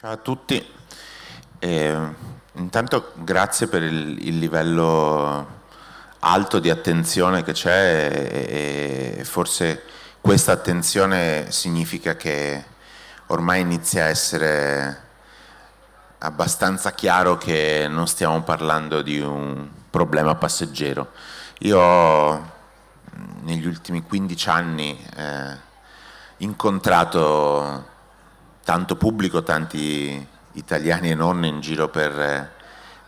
Ciao a tutti, eh, intanto grazie per il, il, livello alto di attenzione che c'è e, e forse questa attenzione significa che ormai inizia a essere abbastanza chiaro che non stiamo parlando di un problema passeggero. Io ho negli ultimi 15 anni eh, incontrato tanto pubblico, tanti italiani e non in giro per,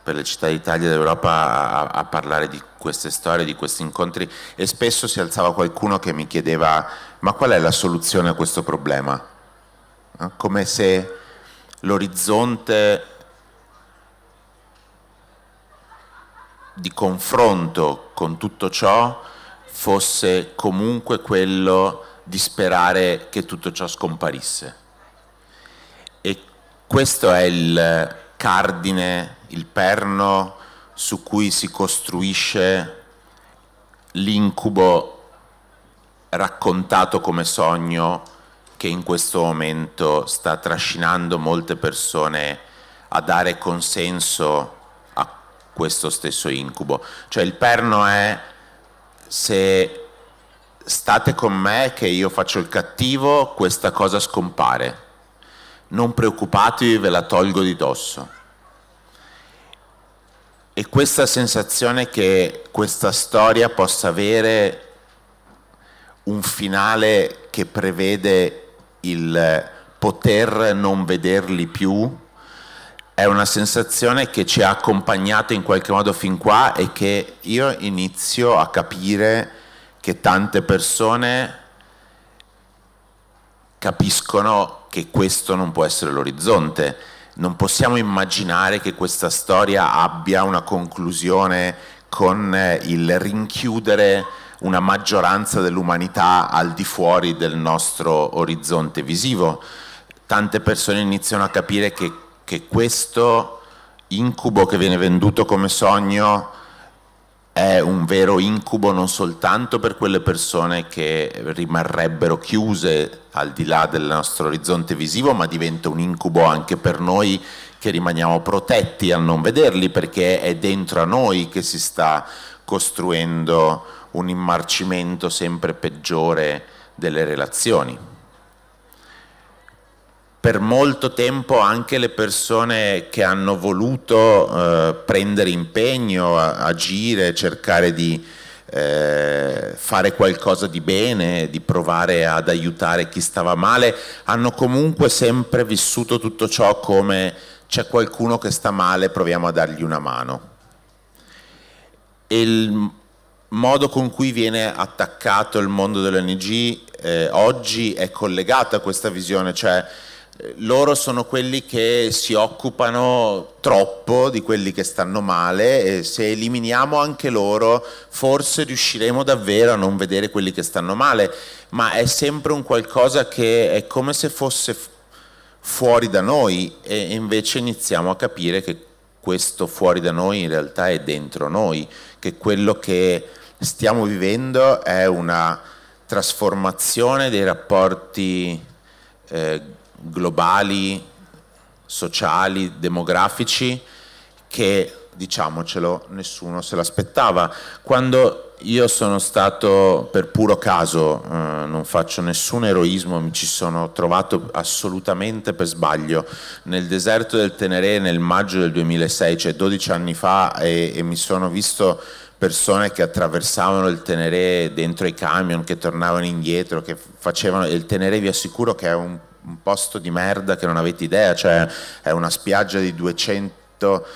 per le città d'Italia e d'Europa a, a, parlare di queste storie, di questi incontri e spesso si alzava qualcuno che mi chiedeva ma qual è la soluzione a questo problema? Come se l'orizzonte di confronto con tutto ciò fosse comunque quello di sperare che tutto ciò scomparisse. Questo è il cardine, il perno su cui si costruisce l'incubo raccontato come sogno che in questo momento sta trascinando molte persone a dare consenso a questo stesso incubo. Cioè il perno è se state con me che io faccio il cattivo, questa cosa scompare non preoccupatevi, ve la tolgo di dosso. E questa sensazione che questa storia possa avere un finale che prevede il poter non vederli più è una sensazione che ci ha accompagnato in qualche modo fin qua e che io inizio a capire che tante persone capiscono che questo non può essere l'orizzonte. Non possiamo immaginare che questa storia abbia una conclusione con eh, il rinchiudere una maggioranza dell'umanità al di fuori del nostro orizzonte visivo. Tante persone iniziano a capire che, che questo incubo che viene venduto come sogno è un vero incubo non soltanto per quelle persone che rimarrebbero chiuse al di là del nostro orizzonte visivo, ma diventa un incubo anche per noi che rimaniamo protetti a non vederli perché è dentro a noi che si sta costruendo un immarcimento sempre peggiore delle relazioni per molto tempo anche le persone che hanno voluto eh, prendere impegno, agire, cercare di eh, fare qualcosa di bene, di provare ad aiutare chi stava male, hanno comunque sempre vissuto tutto ciò come c'è qualcuno che sta male, proviamo a dargli una mano. E il modo con cui viene attaccato il mondo dell'ONG eh, oggi è collegato a questa visione, cioè loro sono quelli che si occupano troppo di quelli che stanno male e se eliminiamo anche loro forse riusciremo davvero a non vedere quelli che stanno male, ma è sempre un qualcosa che è come se fosse fuori da noi e invece iniziamo a capire che questo fuori da noi in realtà è dentro noi, che quello che stiamo vivendo è una trasformazione dei rapporti eh, globali, sociali, demografici che, diciamocelo, nessuno se l'aspettava. Quando io sono stato, per puro caso, eh, non faccio nessun eroismo, mi ci sono trovato assolutamente per sbaglio nel deserto del Teneré nel maggio del 2006, cioè 12 anni fa, e, e mi sono visto persone che attraversavano il Teneré dentro i camion, che tornavano indietro, che facevano, il Teneré vi assicuro che è un un posto di merda che non avete idea, cioè è una spiaggia di 200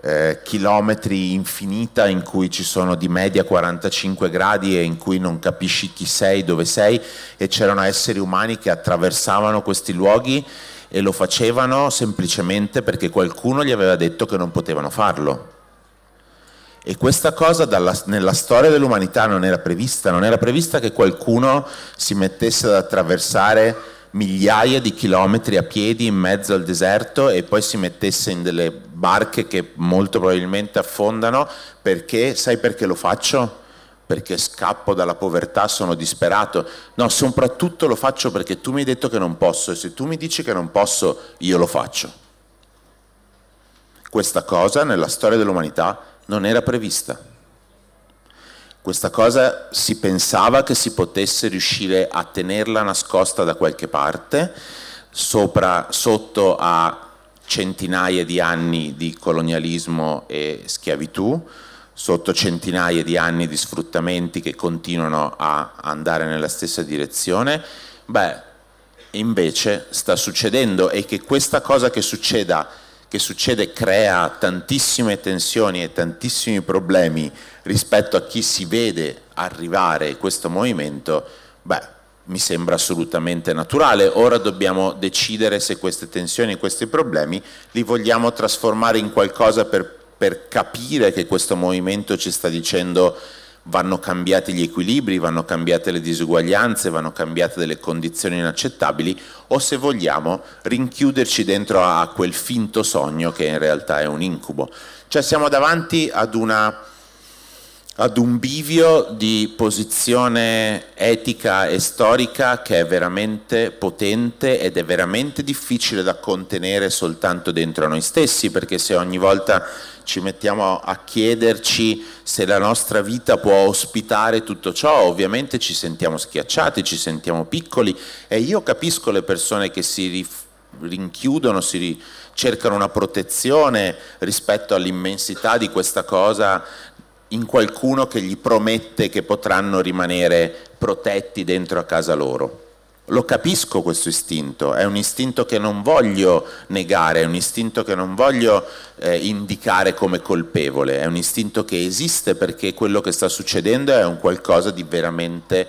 eh, chilometri infinita in cui ci sono di media 45 gradi e in cui non capisci chi sei, dove sei e c'erano esseri umani che attraversavano questi luoghi e lo facevano semplicemente perché qualcuno gli aveva detto che non potevano farlo. E questa cosa dalla, nella storia dell'umanità non era prevista, non era prevista che qualcuno si mettesse ad attraversare migliaia di chilometri a piedi in mezzo al deserto e poi si mettesse in delle barche che molto probabilmente affondano perché, sai perché lo faccio? Perché scappo dalla povertà, sono disperato. No, soprattutto lo faccio perché tu mi hai detto che non posso e se tu mi dici che non posso, io lo faccio. questa cosa nella storia dell'umanità non era prevista. Questa cosa si pensava che si potesse riuscire a tenerla nascosta da qualche parte, sopra, sotto a centinaia di anni di colonialismo e schiavitù, sotto centinaia di anni di sfruttamenti che continuano a andare nella stessa direzione, beh, invece sta succedendo e che questa cosa che succeda che succede crea tantissime tensioni e tantissimi problemi rispetto a chi si vede arrivare questo movimento, beh, mi sembra assolutamente naturale. Ora dobbiamo decidere se queste tensioni e questi problemi li vogliamo trasformare in qualcosa per, per capire che questo movimento ci sta dicendo vanno cambiati gli equilibri, vanno cambiate le disuguaglianze, vanno cambiate delle condizioni inaccettabili o se vogliamo rinchiuderci dentro a quel finto sogno che in realtà è un incubo. Cioè siamo davanti ad, una, ad un bivio di posizione etica e storica che è veramente potente ed è veramente difficile da contenere soltanto dentro noi stessi perché se ogni volta ci mettiamo a chiederci se la nostra vita può ospitare tutto ciò, ovviamente ci sentiamo schiacciati, ci sentiamo piccoli e io capisco le persone che si rinchiudono, si cercano una protezione rispetto all'immensità di questa cosa in qualcuno che gli promette che potranno rimanere protetti dentro a casa loro. Lo capisco questo istinto, è un istinto che non voglio negare, è un istinto che non voglio eh, indicare come colpevole, è un istinto che esiste perché quello che sta succedendo è un qualcosa di veramente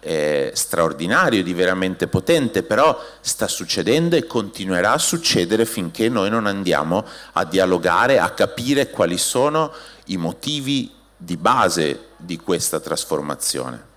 eh, straordinario, di veramente potente, però sta succedendo e continuerà a succedere finché noi non andiamo a dialogare, a capire quali sono i motivi di base di questa trasformazione.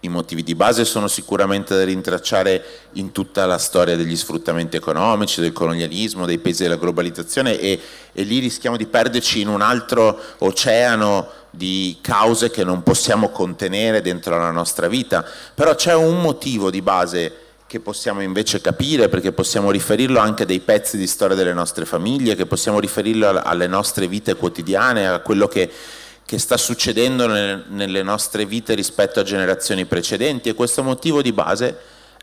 I motivi di base sono sicuramente da rintracciare in tutta la storia degli sfruttamenti economici, del colonialismo, dei pesi della globalizzazione e, e lì rischiamo di perderci in un altro oceano di cause che non possiamo contenere dentro la nostra vita, però c'è un motivo di base che possiamo invece capire perché possiamo riferirlo anche dei pezzi di storia delle nostre famiglie, che possiamo riferirlo alle nostre vite quotidiane, a quello che che sta succedendo nelle nostre vite rispetto a generazioni precedenti. E questo motivo di base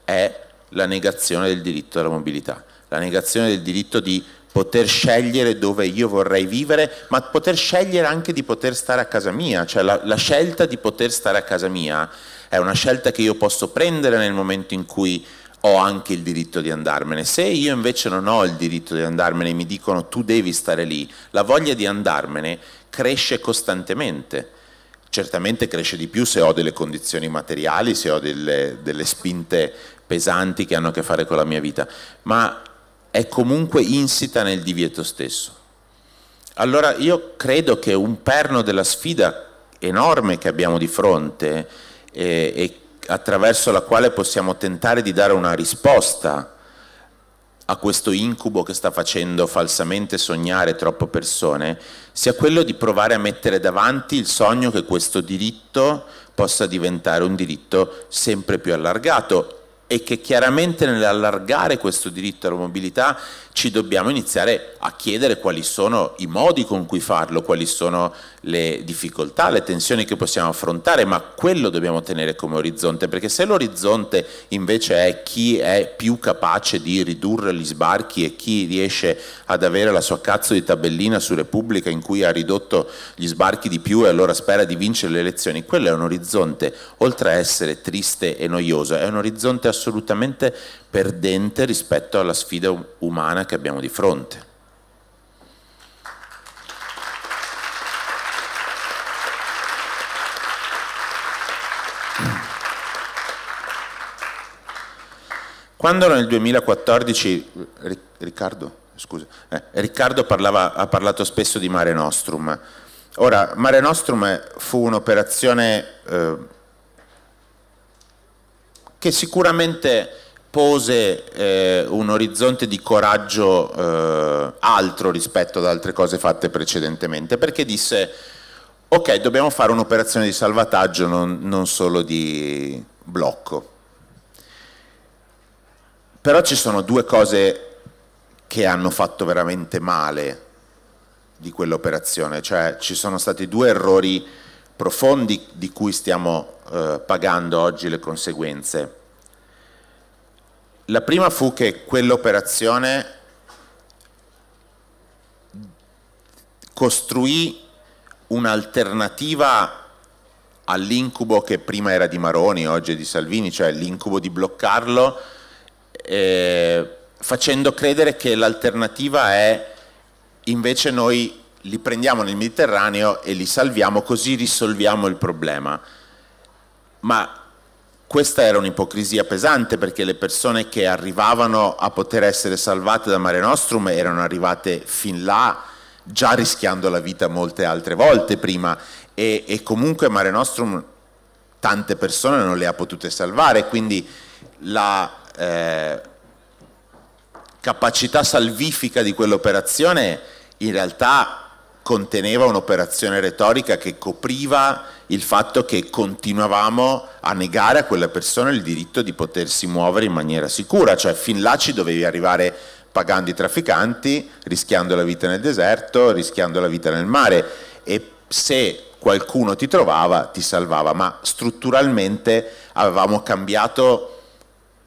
è la negazione del diritto alla mobilità, la negazione del diritto di poter scegliere dove io vorrei vivere, ma poter scegliere anche di poter stare a casa mia, cioè la, la, scelta di poter stare a casa mia è una scelta che io posso prendere nel momento in cui ho anche il diritto di andarmene. Se io invece non ho il diritto di andarmene e mi dicono tu devi stare lì, la voglia di andarmene cresce costantemente. Certamente cresce di più se ho delle condizioni materiali, se ho delle, delle spinte pesanti che hanno a che fare con la mia vita, ma è comunque insita nel divieto stesso. Allora io credo che un perno della sfida enorme che abbiamo di fronte eh, e attraverso la quale possiamo tentare di dare una risposta a questo incubo che sta facendo falsamente sognare troppe persone, sia quello di provare a mettere davanti il sogno che questo diritto possa diventare un diritto sempre più allargato e che chiaramente nell'allargare questo diritto alla mobilità ci dobbiamo iniziare a chiedere quali sono i modi con cui farlo, quali sono le difficoltà, le tensioni che possiamo affrontare, ma quello dobbiamo tenere come orizzonte, perché se l'orizzonte invece è chi è più capace di ridurre gli sbarchi e chi riesce ad avere la sua cazzo di tabellina su Repubblica in cui ha ridotto gli sbarchi di più e allora spera di vincere le elezioni, quello è un orizzonte, oltre a essere triste e noioso, è un orizzonte assolutamente perdente rispetto alla sfida umana che abbiamo di fronte. Quando nel 2014 Riccardo, scusa, eh, Riccardo parlava, ha parlato spesso di Mare Nostrum, ora Mare Nostrum fu un'operazione eh, che sicuramente pose eh, un orizzonte di coraggio eh, altro rispetto ad altre cose fatte precedentemente, perché disse ok, dobbiamo fare un'operazione di salvataggio, non, non solo di blocco. Però ci sono due cose che hanno fatto veramente male di quell'operazione, cioè ci sono stati due errori profondi di cui stiamo eh, pagando oggi le conseguenze. La prima fu che quell'operazione costruì un'alternativa all'incubo che prima era di Maroni, oggi è di Salvini, cioè l'incubo di bloccarlo, eh, facendo credere che l'alternativa è invece noi li prendiamo nel Mediterraneo e li salviamo così risolviamo il problema. Ma questa era un'ipocrisia pesante perché le persone che arrivavano a poter essere salvate da Mare Nostrum erano arrivate fin là già rischiando la vita molte altre volte prima e, e comunque Mare Nostrum tante persone non le ha potute salvare, quindi la eh, capacità salvifica di quell'operazione in realtà conteneva un'operazione retorica che copriva il fatto che continuavamo a negare a quelle persone il diritto di potersi muovere in maniera sicura, cioè fin là ci dovevi arrivare pagando i trafficanti, rischiando la vita nel deserto, rischiando la vita nel mare e se qualcuno ti trovava ti salvava, ma strutturalmente avevamo cambiato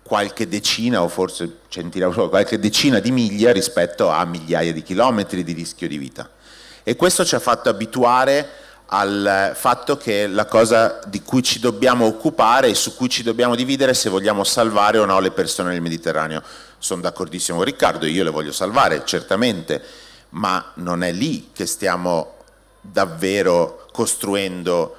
qualche decina o forse centinaia, qualche decina di miglia rispetto a migliaia di chilometri di rischio di vita. E questo ci ha fatto abituare al fatto che la cosa di cui ci dobbiamo occupare e su cui ci dobbiamo dividere se vogliamo salvare o no le persone nel Mediterraneo. Sono d'accordissimo con Riccardo, io le voglio salvare, certamente, ma non è lì che stiamo davvero costruendo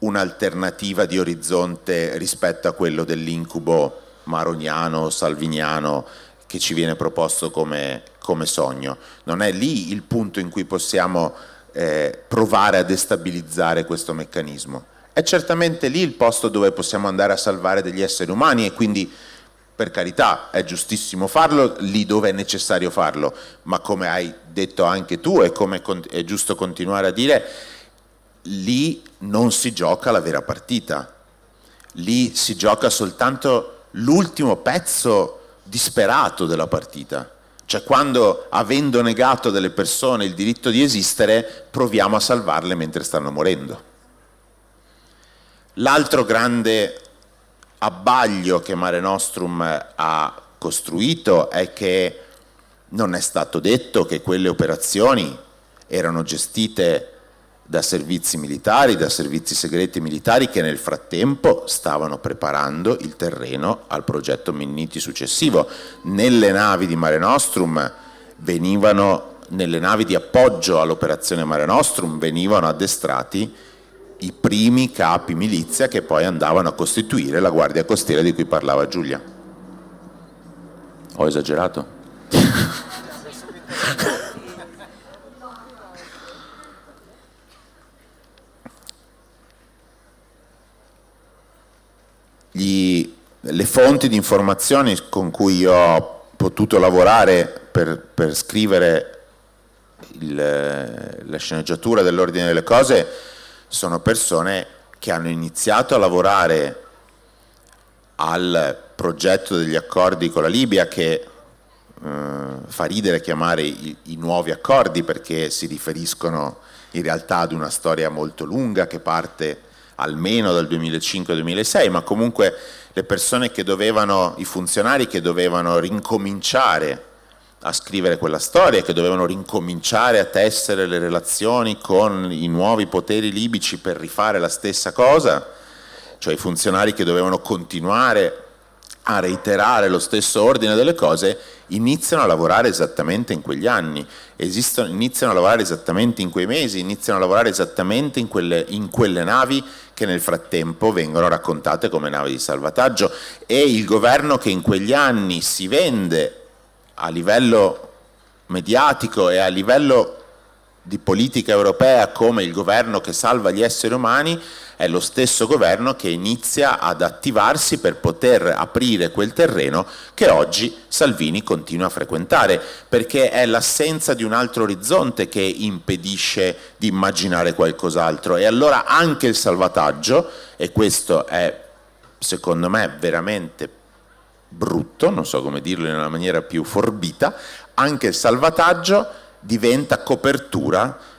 un'alternativa di orizzonte rispetto a quello dell'incubo maroniano, salviniano che ci viene proposto come, come, sogno. Non è lì il punto in cui possiamo eh, provare a destabilizzare questo meccanismo. È certamente lì il posto dove possiamo andare a salvare degli esseri umani e quindi per carità è giustissimo farlo lì dove è necessario farlo, ma come hai detto anche tu e come è giusto continuare a dire, lì non si gioca la vera partita, lì si gioca soltanto l'ultimo pezzo disperato della partita, cioè quando avendo negato delle persone il diritto di esistere proviamo a salvarle mentre stanno morendo. L'altro grande abbaglio che Mare Nostrum ha costruito è che non è stato detto che quelle operazioni erano gestite da servizi militari, da servizi segreti militari che nel frattempo stavano preparando il terreno al progetto Minniti successivo. Nelle navi di Mare Nostrum venivano, nelle navi di appoggio all'operazione Mare Nostrum venivano addestrati i primi capi milizia che poi andavano a costituire la guardia costiera di cui parlava Giulia. Ho esagerato? Gli, le fonti di informazioni con cui ho potuto lavorare per, per scrivere il, la sceneggiatura dell'ordine delle cose sono persone che hanno iniziato a lavorare al progetto degli accordi con la Libia che eh, fa ridere chiamare i, i, nuovi accordi perché si riferiscono in realtà ad una storia molto lunga che parte almeno dal 2005-2006, ma comunque le persone che dovevano, i funzionari che dovevano rincominciare a scrivere quella storia, che dovevano rincominciare a tessere le relazioni con i nuovi poteri libici per rifare la stessa cosa, cioè i funzionari che dovevano continuare a reiterare lo stesso ordine delle cose, iniziano a lavorare esattamente in quegli anni, Esistono, iniziano a lavorare esattamente in quei mesi, iniziano a lavorare esattamente in quelle, in quelle navi che nel frattempo vengono raccontate come navi di salvataggio e il governo che in quegli anni si vende a livello mediatico e a livello di politica europea come il governo che salva gli esseri umani è lo stesso governo che inizia ad attivarsi per poter aprire quel terreno che oggi Salvini continua a frequentare, perché è l'assenza di un altro orizzonte che impedisce di immaginare qualcos'altro. E allora anche il salvataggio, e questo è secondo me veramente brutto, non so come dirlo in una maniera più forbita, anche il salvataggio diventa copertura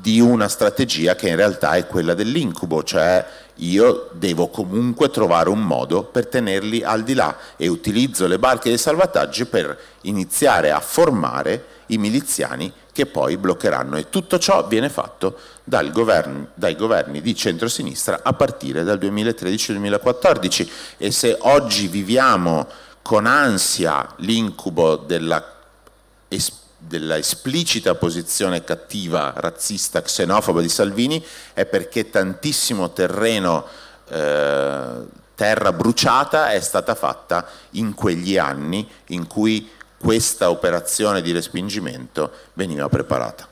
di una strategia che in realtà è quella dell'incubo, cioè io devo comunque trovare un modo per tenerli al di là e utilizzo le barche di salvataggio per iniziare a formare i miliziani che poi bloccheranno. E tutto ciò viene fatto governo, dai governi di centrosinistra a partire dal 2013-2014 e se oggi viviamo con ansia l'incubo della esperienza della esplicita posizione cattiva, razzista, xenofoba di Salvini è perché tantissimo terreno, eh, terra bruciata è stata fatta in quegli anni in cui questa operazione di respingimento veniva preparata.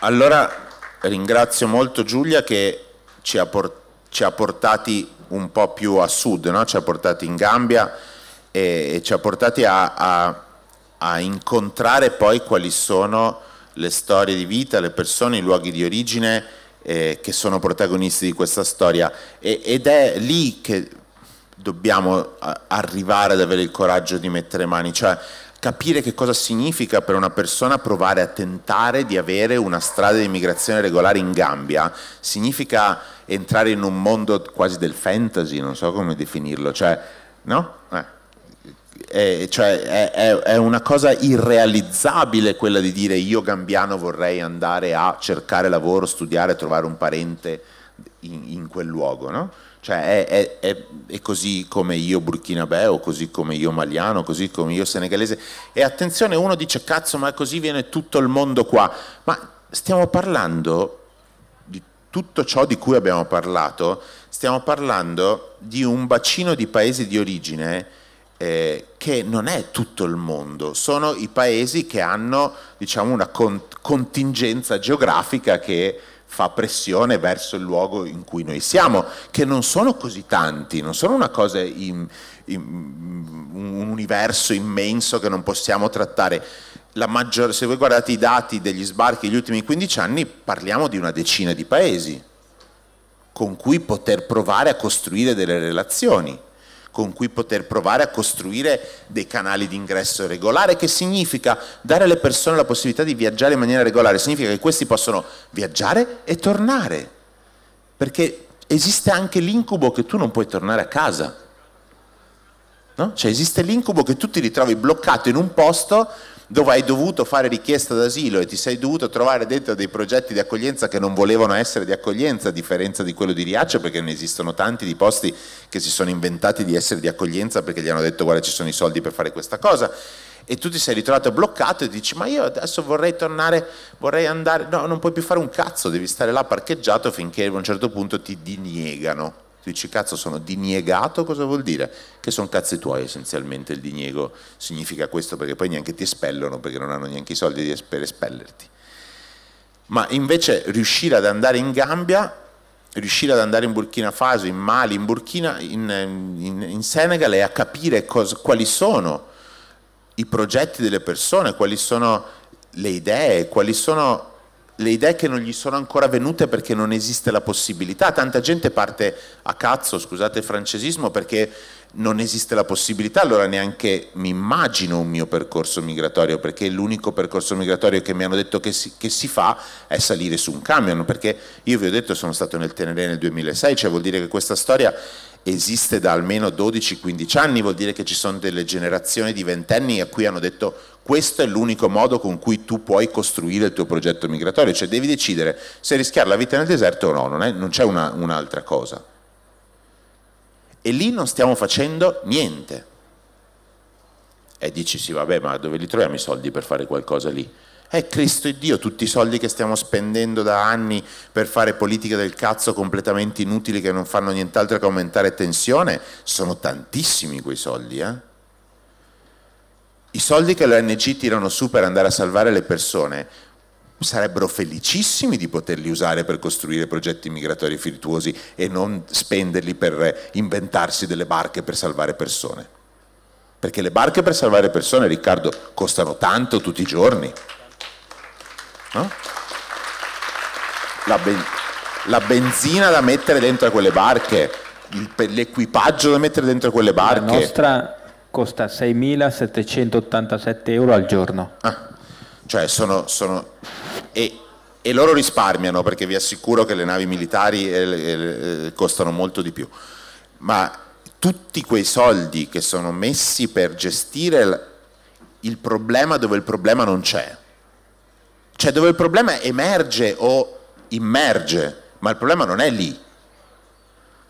Allora ringrazio molto Giulia che ci ha portato ci ha portati un po' più a sud, no? ci ha portati in Gambia e, e ci ha portati a, a, a, incontrare poi quali sono le storie di vita, le persone, i luoghi di origine eh, che sono protagonisti di questa storia e, ed è lì che dobbiamo arrivare ad avere il coraggio di mettere mani, cioè capire che cosa significa per una persona provare a tentare di avere una strada di immigrazione regolare in Gambia, significa entrare in un mondo quasi del fantasy, non so come definirlo, cioè, no? Eh. È, cioè, è, è, è, una cosa irrealizzabile quella di dire io gambiano vorrei andare a cercare lavoro, studiare, trovare un parente in, in quel luogo, no? Cioè è, è, è, così come io burkinabè, così come io maliano, così come io senegalese. E attenzione, uno dice cazzo, ma così viene tutto il mondo qua. Ma stiamo parlando di tutto ciò di cui abbiamo parlato, stiamo parlando di un bacino di paesi di origine eh, che non è tutto il mondo, sono i paesi che hanno diciamo, una contingenza geografica che fa pressione verso il luogo in cui noi siamo, che non sono così tanti, non sono una cosa, in, in, un universo immenso che non possiamo trattare. Maggior, se voi guardate i dati degli sbarchi degli ultimi 15 anni, parliamo di una decina di paesi con cui poter provare a costruire delle relazioni con cui poter provare a costruire dei canali di ingresso regolare, che significa dare alle persone la possibilità di viaggiare in maniera regolare, significa che questi possono viaggiare e tornare, perché esiste anche l'incubo che tu non puoi tornare a casa. No? Cioè esiste l'incubo che tu ti ritrovi bloccato in un posto dove hai dovuto fare richiesta d'asilo e ti sei dovuto trovare dentro dei progetti di accoglienza che non volevano essere di accoglienza, a differenza di quello di Riace, perché ne esistono tanti di posti che si sono inventati di essere di accoglienza perché gli hanno detto guarda ci sono i soldi per fare questa cosa e tu ti sei ritrovato bloccato e dici ma io adesso vorrei tornare, vorrei andare, no non puoi più fare un cazzo, devi stare là parcheggiato finché a un certo punto ti diniegano tu dici cazzo sono diniegato, cosa vuol dire? Che sono cazzi tuoi essenzialmente, il diniego significa questo perché poi neanche ti espellono perché non hanno neanche i soldi per espellerti. Ma invece riuscire ad andare in Gambia, riuscire ad andare in Burkina Faso, in Mali, in Burkina, in, in, in Senegal e a capire cosa, quali sono i progetti delle persone, quali sono le idee, quali sono le idee che non gli sono ancora venute perché non esiste la possibilità. Tanta gente parte a cazzo, scusate il francesismo, perché non esiste la possibilità, allora neanche mi immagino un mio percorso migratorio, perché l'unico percorso migratorio che mi hanno detto che si, che si, fa è salire su un camion, perché io vi ho detto sono stato nel Tenere nel 2006, cioè vuol dire che questa storia esiste da almeno 12-15 anni, vuol dire che ci sono delle generazioni di ventenni a cui hanno detto questo è l'unico modo con cui tu puoi costruire il tuo progetto migratorio, cioè devi decidere se rischiare la vita nel deserto o no, non, è, non c'è una, un'altra cosa. E lì non stiamo facendo niente. E dici sì vabbè ma dove li troviamo i soldi per fare qualcosa lì? È Cristo e Dio, tutti i soldi che stiamo spendendo da anni per fare politica del cazzo completamente inutili che non fanno nient'altro che aumentare tensione, sono tantissimi quei soldi, eh? I soldi che l'ONG tirano su per andare a salvare le persone sarebbero felicissimi di poterli usare per costruire progetti migratori virtuosi e non spenderli per inventarsi delle barche per salvare persone. Perché le barche per salvare persone, Riccardo, costano tanto tutti i giorni. No? la, ben, la benzina da mettere dentro a quelle barche, l'equipaggio da mettere dentro a quelle barche. La nostra costa 6.787 euro al giorno. Ah, cioè sono, sono e, e, loro risparmiano perché vi assicuro che le navi militari eh, eh, costano molto di più. Ma tutti quei soldi che sono messi per gestire il problema dove il problema non c'è, cioè dove il problema emerge o immerge, ma il problema non è lì.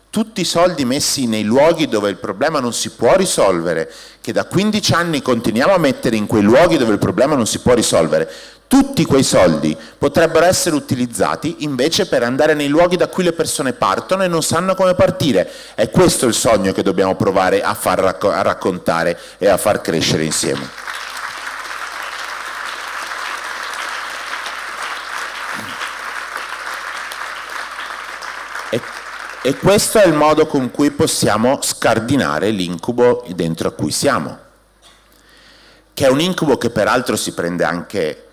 Tutti i soldi messi nei luoghi dove il problema non si può risolvere, che da 15 anni continuiamo a mettere in quei luoghi dove il problema non si può risolvere, tutti quei soldi potrebbero essere utilizzati invece per andare nei luoghi da cui le persone partono e non sanno come partire. È questo il sogno che dobbiamo provare a, far racco a raccontare e a far crescere insieme. E questo è il modo con cui possiamo scardinare l'incubo dentro a cui siamo, che è un incubo che peraltro si prende anche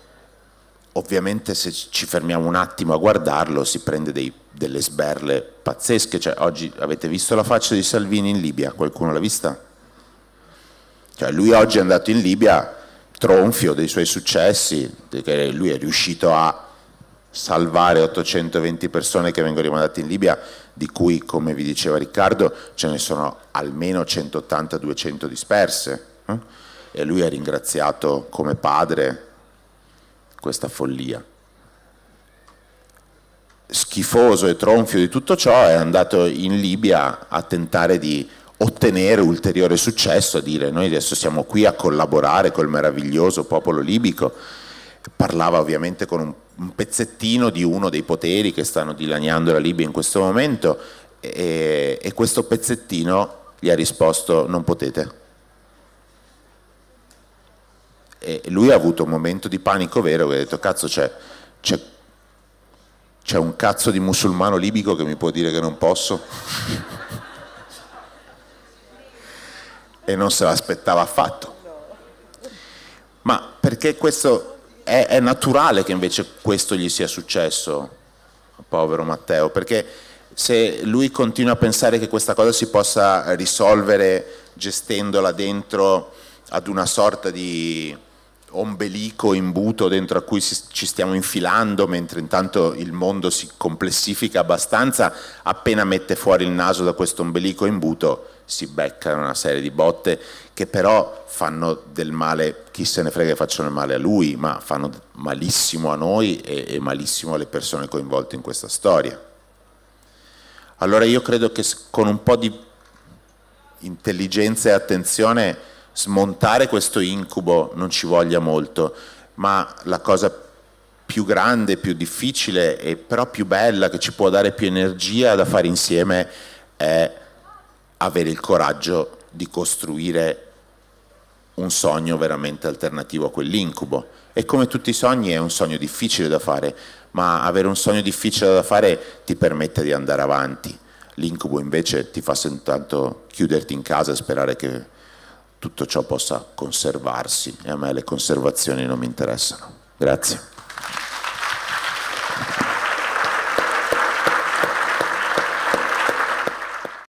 ovviamente se ci fermiamo un attimo a guardarlo si prende dei, delle sberle pazzesche, cioè, oggi avete visto la faccia di Salvini in Libia, qualcuno l'ha vista? Cioè, lui oggi è andato in Libia tronfio dei suoi successi, perché lui è riuscito a salvare 820 persone che vengono rimandate in Libia, di cui, come vi diceva Riccardo, ce ne sono almeno 180-200 disperse. Eh? E lui è ringraziato come padre questa follia. Schifoso e tronfio di tutto ciò è andato in Libia a tentare di ottenere ulteriore successo, a dire noi adesso siamo qui a collaborare col meraviglioso popolo libico. Parlava ovviamente con un, un pezzettino di uno dei poteri che stanno dilaniando la Libia in questo momento e, e questo pezzettino gli ha risposto non potete e lui ha avuto un momento di panico vero che ha detto cazzo c'è, c'è, un cazzo di musulmano libico che mi può dire che non posso e non se l'aspettava affatto. Ma perché questo è, è naturale che invece questo gli sia successo povero Matteo perché se lui continua a pensare che questa cosa si possa risolvere gestendola dentro ad una sorta di ombelico imbuto dentro a cui ci stiamo infilando mentre intanto il mondo si complessifica abbastanza, appena mette fuori il naso da questo ombelico imbuto si becca una serie di botte che però fanno del male, chi se ne frega che facciano il male a lui, ma fanno malissimo a noi e, e malissimo alle persone coinvolte in questa storia. Allora io credo che con un po' di intelligenza e attenzione smontare questo incubo non ci voglia molto, ma la cosa più grande, più difficile e però più bella, che ci può dare più energia da fare insieme, è avere il coraggio di costruire un sogno veramente alternativo a quell'incubo. E come tutti i sogni è un sogno difficile da fare, ma avere un sogno difficile da fare ti permette di andare avanti. L'incubo invece ti fa soltanto chiuderti in casa e sperare che tutto ciò possa conservarsi e a me le conservazioni non mi interessano. Grazie.